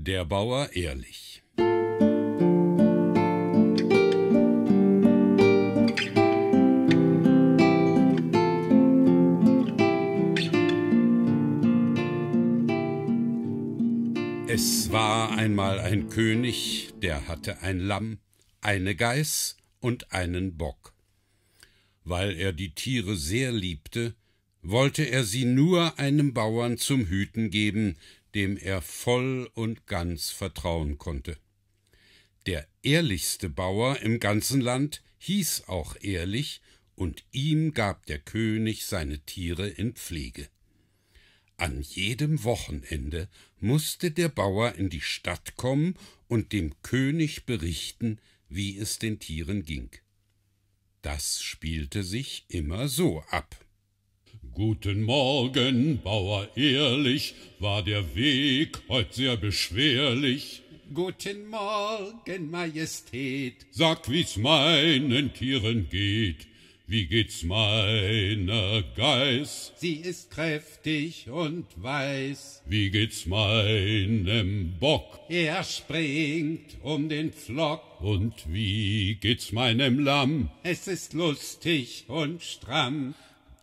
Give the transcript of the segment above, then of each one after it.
Der Bauer ehrlich. Es war einmal ein König, der hatte ein Lamm, eine Geiß und einen Bock. Weil er die Tiere sehr liebte, wollte er sie nur einem Bauern zum Hüten geben, dem er voll und ganz vertrauen konnte. Der ehrlichste Bauer im ganzen Land hieß auch ehrlich, und ihm gab der König seine Tiere in Pflege. An jedem Wochenende musste der Bauer in die Stadt kommen und dem König berichten, wie es den Tieren ging. Das spielte sich immer so ab. Guten Morgen, Bauer Ehrlich, war der Weg heut sehr beschwerlich. Guten Morgen, Majestät. Sag, wie's meinen Tieren geht. Wie geht's meiner Geiß? Sie ist kräftig und weiß. Wie geht's meinem Bock? Er springt um den Flock. Und wie geht's meinem Lamm? Es ist lustig und stramm.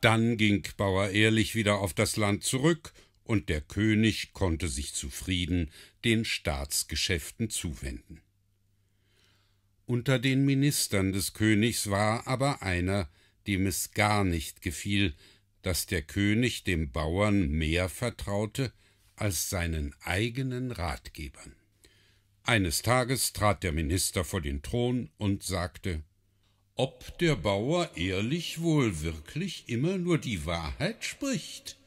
Dann ging Bauer Ehrlich wieder auf das Land zurück, und der König konnte sich zufrieden den Staatsgeschäften zuwenden. Unter den Ministern des Königs war aber einer, dem es gar nicht gefiel, dass der König dem Bauern mehr vertraute als seinen eigenen Ratgebern. Eines Tages trat der Minister vor den Thron und sagte ob der Bauer ehrlich wohl wirklich immer nur die Wahrheit spricht.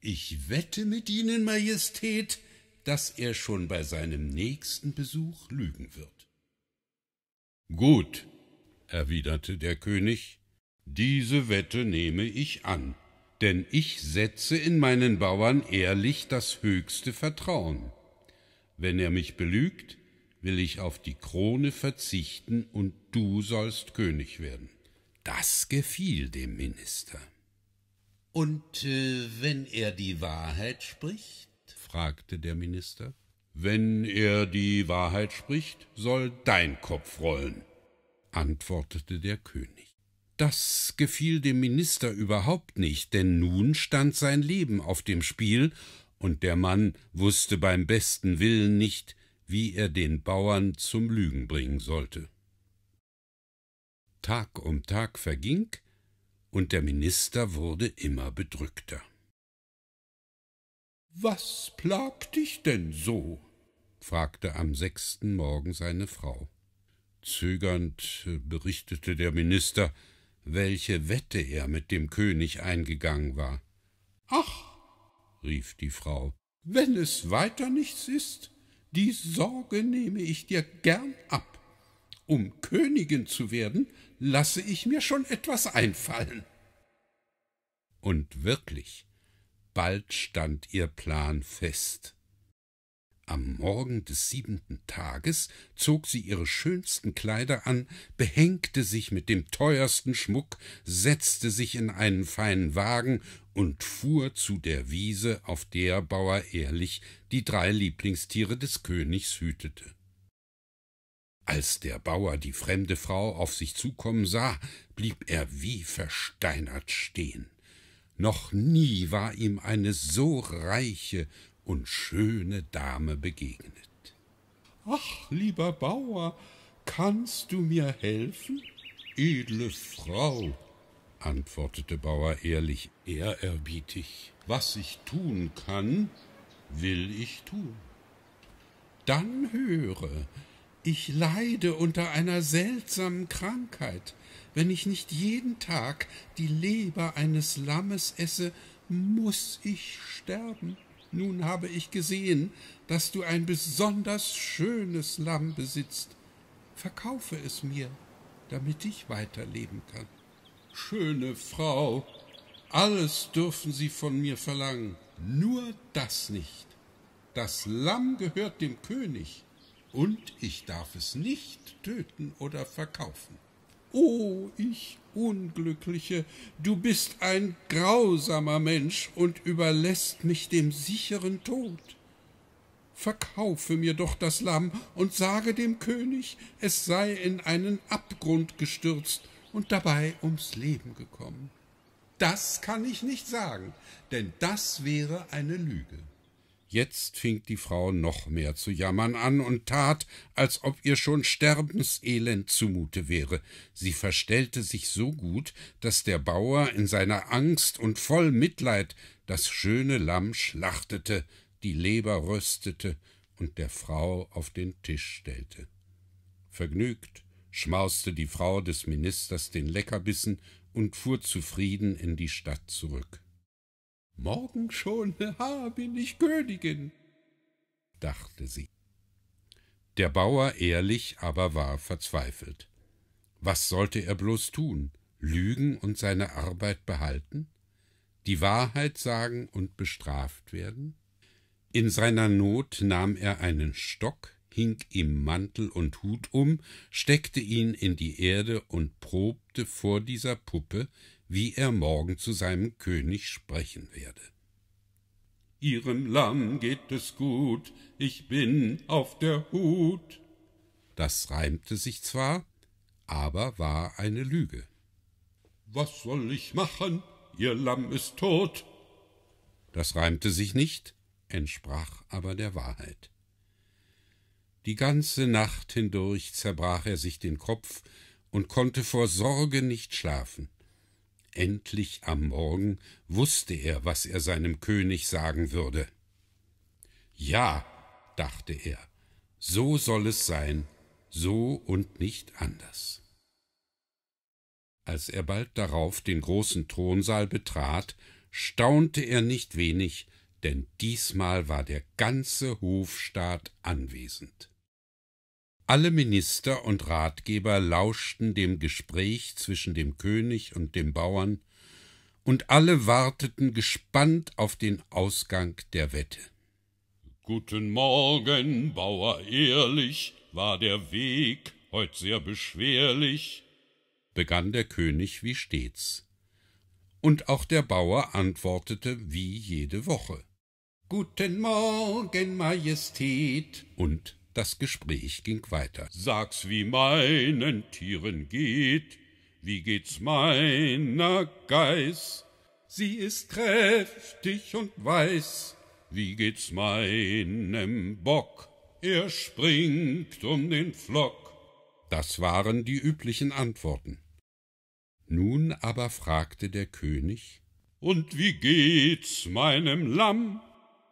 Ich wette mit Ihnen, Majestät, dass er schon bei seinem nächsten Besuch lügen wird. Gut, erwiderte der König, diese Wette nehme ich an, denn ich setze in meinen Bauern ehrlich das höchste Vertrauen. Wenn er mich belügt, will ich auf die Krone verzichten und du sollst König werden. Das gefiel dem Minister. Und äh, wenn er die Wahrheit spricht? fragte der Minister. Wenn er die Wahrheit spricht, soll dein Kopf rollen, antwortete der König. Das gefiel dem Minister überhaupt nicht, denn nun stand sein Leben auf dem Spiel, und der Mann wusste beim besten Willen nicht, wie er den Bauern zum Lügen bringen sollte. Tag um Tag verging, und der Minister wurde immer bedrückter. Was plagt dich denn so? fragte am sechsten Morgen seine Frau. Zögernd berichtete der Minister, welche Wette er mit dem König eingegangen war. Ach, rief die Frau, wenn es weiter nichts ist, die Sorge nehme ich dir gern ab. Um Königin zu werden, lasse ich mir schon etwas einfallen. Und wirklich, bald stand ihr Plan fest. Am Morgen des siebenten Tages zog sie ihre schönsten Kleider an, behängte sich mit dem teuersten Schmuck, setzte sich in einen feinen Wagen und fuhr zu der Wiese, auf der Bauer Ehrlich die drei Lieblingstiere des Königs hütete. Als der Bauer die fremde Frau auf sich zukommen sah, blieb er wie versteinert stehen. Noch nie war ihm eine so reiche und schöne Dame begegnet. Ach, lieber Bauer, kannst du mir helfen? Edle Frau, antwortete Bauer ehrlich, ehrerbietig, was ich tun kann, will ich tun. Dann höre, ich leide unter einer seltsamen Krankheit. Wenn ich nicht jeden Tag die Leber eines Lammes esse, muss ich sterben. Nun habe ich gesehen, dass du ein besonders schönes Lamm besitzt. Verkaufe es mir, damit ich weiterleben kann. Schöne Frau, alles dürfen Sie von mir verlangen, nur das nicht. Das Lamm gehört dem König, und ich darf es nicht töten oder verkaufen. O ich Unglückliche, du bist ein grausamer Mensch und überlässt mich dem sicheren Tod. verkaufe mir doch das Lamm und sage dem König, es sei in einen Abgrund gestürzt und dabei ums Leben gekommen. Das kann ich nicht sagen, denn das wäre eine Lüge. Jetzt fing die Frau noch mehr zu jammern an und tat, als ob ihr schon Sterbenselend zumute wäre. Sie verstellte sich so gut, dass der Bauer in seiner Angst und voll Mitleid das schöne Lamm schlachtete, die Leber röstete und der Frau auf den Tisch stellte. Vergnügt schmauste die Frau des Ministers den Leckerbissen und fuhr zufrieden in die Stadt zurück. Morgen schon, ha, bin ich Königin, dachte sie. Der Bauer ehrlich aber war verzweifelt. Was sollte er bloß tun? Lügen und seine Arbeit behalten? Die Wahrheit sagen und bestraft werden? In seiner Not nahm er einen Stock, hing ihm Mantel und Hut um, steckte ihn in die Erde und probte vor dieser Puppe, wie er morgen zu seinem König sprechen werde. Ihrem Lamm geht es gut, ich bin auf der Hut. Das reimte sich zwar, aber war eine Lüge. Was soll ich machen? Ihr Lamm ist tot. Das reimte sich nicht, entsprach aber der Wahrheit. Die ganze Nacht hindurch zerbrach er sich den Kopf und konnte vor Sorge nicht schlafen. Endlich am Morgen wusste er, was er seinem König sagen würde. Ja, dachte er, so soll es sein, so und nicht anders. Als er bald darauf den großen Thronsaal betrat, staunte er nicht wenig, denn diesmal war der ganze Hofstaat anwesend. Alle Minister und Ratgeber lauschten dem Gespräch zwischen dem König und dem Bauern, und alle warteten gespannt auf den Ausgang der Wette. Guten Morgen, Bauer Ehrlich, war der Weg heut sehr beschwerlich, begann der König wie stets. Und auch der Bauer antwortete wie jede Woche. Guten Morgen, Majestät. Und das Gespräch ging weiter. Sag's, wie meinen Tieren geht, wie geht's meiner Geiß? Sie ist kräftig und weiß. Wie geht's meinem Bock? Er springt um den Flock. Das waren die üblichen Antworten. Nun aber fragte der König Und wie geht's meinem Lamm?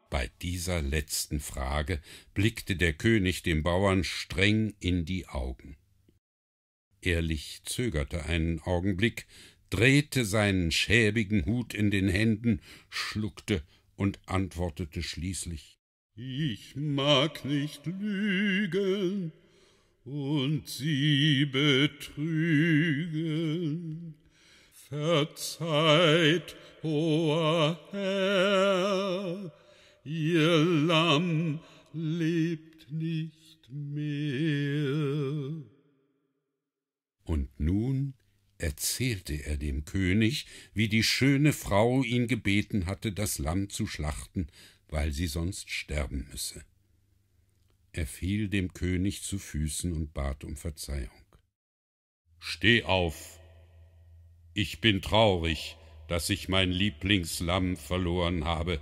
Bei dieser letzten Frage blickte der König dem Bauern streng in die Augen. Ehrlich zögerte einen Augenblick, drehte seinen schäbigen Hut in den Händen, schluckte und antwortete schließlich Ich mag nicht lügen und sie betrügen. Verzeiht, hoher Herr, ihr Lamm lebt nicht mehr. Und nun erzählte er dem König, wie die schöne Frau ihn gebeten hatte, das Lamm zu schlachten, weil sie sonst sterben müsse. Er fiel dem König zu Füßen und bat um Verzeihung. Steh auf. Ich bin traurig, dass ich mein Lieblingslamm verloren habe.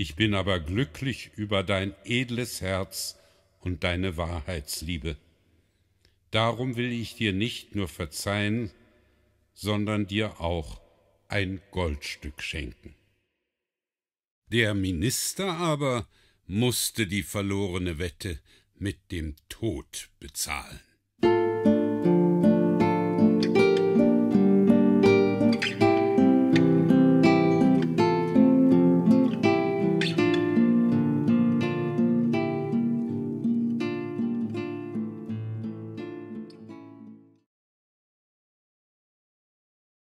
Ich bin aber glücklich über dein edles Herz und deine Wahrheitsliebe. Darum will ich dir nicht nur verzeihen, sondern dir auch ein Goldstück schenken. Der Minister aber musste die verlorene Wette mit dem Tod bezahlen.